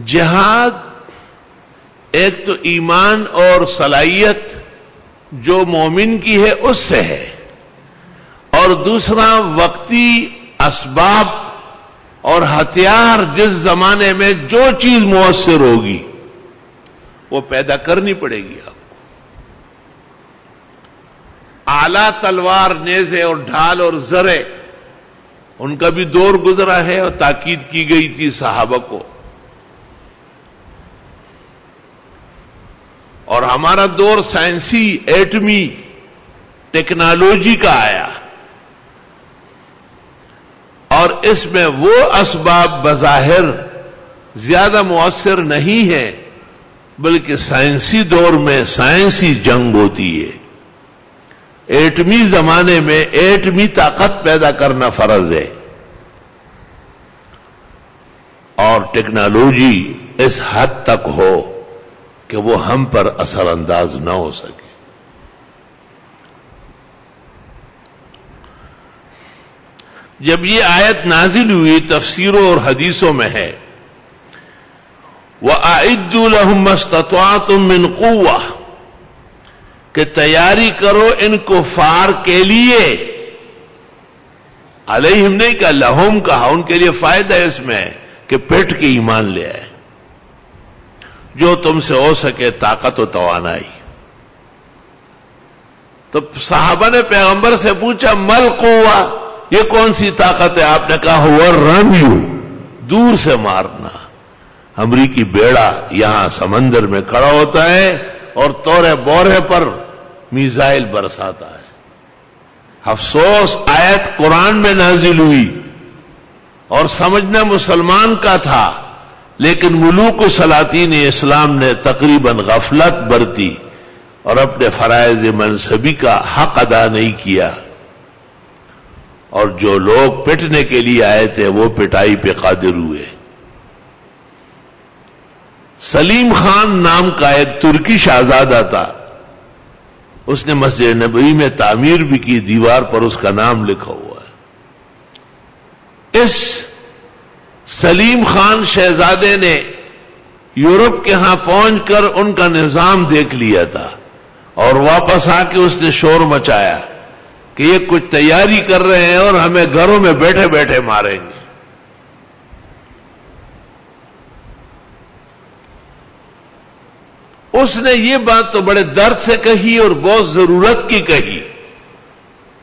जिहाद, एक तो ईमान और सलाहियत जो मोमिन की है उससे है। और दूसरा, वक्ती असबाब और हथियार जिस जमाने में जो चीज़ मुअसर होगी, वो पैदा करनी पड़ेगी आपको। आला तलवार, नेजे और ढाल और जरे, उनका भी दौर गुजरा है और ताकीद की गई थी साहबा को। और हमारा दौर साइंसी, एटमी, टेक्नोलॉजी का आया। और इसमें वो इसबाब बज़ाहिर ज़्यादा मुअसर नहीं है, बल्कि साइंसी दौर में साइंसी जंग होती है। एटमी जमाने में एटमी ताकत पैदा करना फ़र्ज़ है। और टेक्नोलॉजी इस हद तक हो। कि वो हम पर असरअंदाज न हो सके। जब ये आयत नाजिल हुई, तफसीरों और हदीसों में है वह आइदुलमस्तवा तुम मिन कुआ कि तैयारी करो इन कुफार के लिए। अलहिम नहीं कहा, लहोम कहा, उनके लिए फ़ायदा है इसमें कि पेट के ईमान ले आए। जो तुमसे हो सके ताकत व तोानाई तो साहबा ने पैगंबर से पूछा, मल कुआ ये कौन सी ताकत है? आपने कहा, हुआ रन यू दूर से मारना। अमरीकी बेड़ा यहाँ समंदर में खड़ा होता है और तोरे बोरे पर मिसाइल बरसाता है। अफसोस, आयत कुरान में नाजिल हुई और समझना मुसलमान का था लेकिन मुलूक सलातीन इस्लाम ने तकरीबन गफलत बरती और अपने फरायज मनसबी का हक अदा नहीं किया। और जो लोग पिटने के लिए आए थे, वो पिटाई पे कादिर हुए। सलीम खान नाम का एक तुर्की शहजादा था। उसने मस्जिद नबी में तामीर भी की, दीवार पर उसका नाम लिखा हुआ है। इस सलीम खान शहजादे ने यूरोप के यहाँ पहुंचकर उनका निज़ाम देख लिया था और वापस आके उसने शोर मचाया कि ये कुछ तैयारी कर रहे हैं और हमें घरों में बैठे बैठे मारेंगे। उसने ये बात तो बड़े दर्द से कही और बहुत ज़रूरत की कही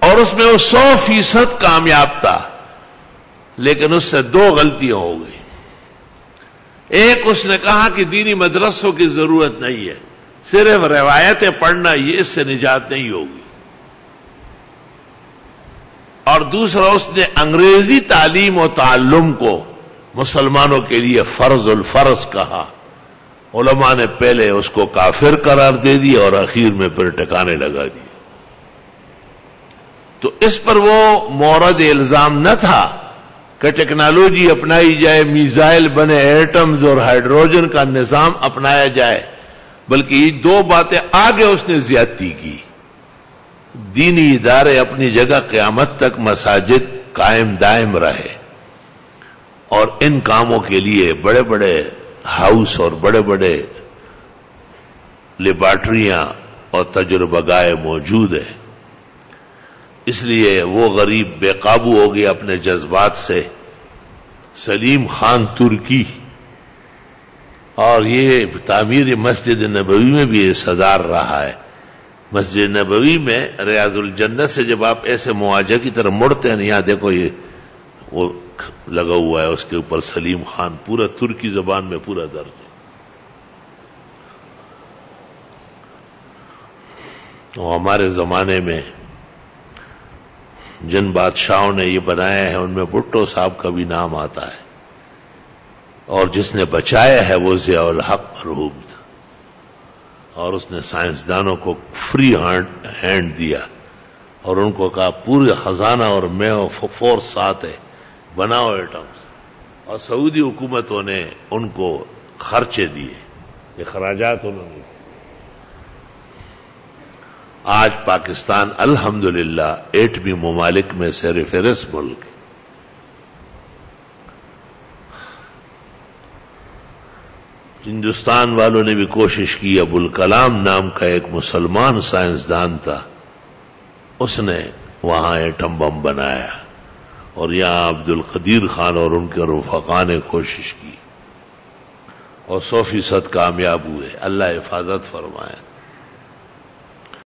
और उसमें वो सौ फ़ीसद कामयाब था। लेकिन उससे दो गलतियाँ हो गई। एक उसने कहा कि दीनी मदरसों की ज़रूरत नहीं है, सिर्फ़ रिवायतें पढ़ना ये इससे निजात नहीं होगी। और दूसरा उसने अंग्रेज़ी तालीम और ताल्लुम को मुसलमानों के लिए फ़र्ज़ उल फ़र्ज़ कहा। उलमा ने पहले उसको काफिर करार दे दिया और आखिर में फिर टकाने लगा दिया तो इस पर वो मोरद इल्ज़ाम न था कि टेक्नोलॉजी अपनाई जाए मिसाइल बने एटम्स और हाइड्रोजन का निज़ाम अपनाया जाए, बल्कि दो बातें आगे उसने ज्यादती की। दीनी इदारे अपनी जगह क्यामत तक मसाजिद कायम दायम रहे। और इन कामों के लिए बड़े बड़े हाउस और बड़े बड़े लेबार्ट्रियाँ और तजुर्बगाए मौजूद है। इसलिए वो गरीब बेकाबू हो गया अपने जज्बात से। सलीम खान तुर्की। और ये तामीर मस्जिद नबवी में भी सदार रहा है। मस्जिद नबवी में रियाजुल जन्नत से जब आप ऐसे मुआवजा की तरफ़ मुड़ते हैं, यहाँ देखो ये वो लगा हुआ है, उसके ऊपर सलीम खान, पूरा तुर्की जबान में पूरा दर्ज है। तो हमारे जमाने में जिन बादशाहों ने ये बनाया है, उनमें भुट्टो साहब का भी नाम आता है। और जिसने बचाया है, वो जियाउल हक मरहूम था। और उसने साइंसदानों को फ्री हैंड दिया। और उनको कहा, पूरे खजाना और मैं फोर्स साथ है। बनाओ एटम्स। और सऊदी हुकूमतों ने उनको खर्चे दिए। ये खराजात उन्होंने आज पाकिस्तान, अल्हम्दुलिल्लाह, एटमी ममालिक में से फेरस मुल्क। हिंदुस्तान वालों ने भी कोशिश की, अबुल कलाम नाम का एक मुसलमान साइंसदान था। उसने वहाँ एटम बम बनाया और यहाँ अब्दुल कदीर खान और उनके रुफका ने कोशिश की और सौ फ़ीसद कामयाब हुए। अल्लाह हिफाजत फरमाए।